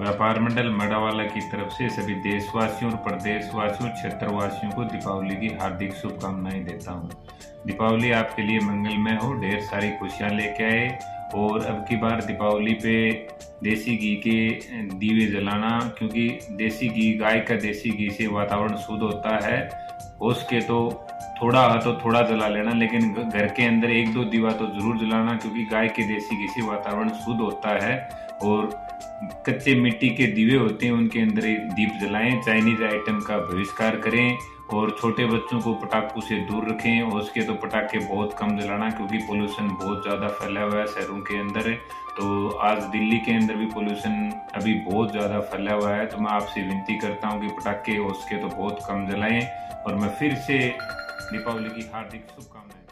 व्यापार मंडल मडावाला की तरफ़ से सभी देशवासियों और प्रदेशवासियों क्षेत्रवासियों को दीपावली की हार्दिक शुभकामनाएँ देता हूँ। दीपावली आपके लिए मंगलमय हो, ढेर सारी खुशियाँ लेके आए। और अब की बार दीपावली पे देसी घी के दीवे जलाना, क्योंकि देसी घी, गाय का देसी घी से वातावरण शुद्ध होता है। उसके तो थोड़ा तो थोड़ा जला लेना, लेकिन घर के अंदर एक दो दीवा तो ज़रूर जलाना, क्योंकि गाय के देसी घी से वातावरण शुद्ध होता है। और कच्चे मिट्टी के दीवे होते हैं, उनके अंदर दीप जलाएँ, चाइनीज़ आइटम का बहिष्कार करें और छोटे बच्चों को पटाखों से दूर रखें। और उसके तो पटाखे बहुत कम जलाना, क्योंकि पोल्यूशन बहुत ज़्यादा फैला हुआ है शहरों के अंदर। तो आज दिल्ली के अंदर भी पोल्यूशन अभी बहुत ज़्यादा फैला हुआ है। तो मैं आपसे विनती करता हूँ कि पटाखे उसके तो बहुत कम जलाएँ। और मैं फिर से दीपावली की हार्दिक शुभकामनाएँ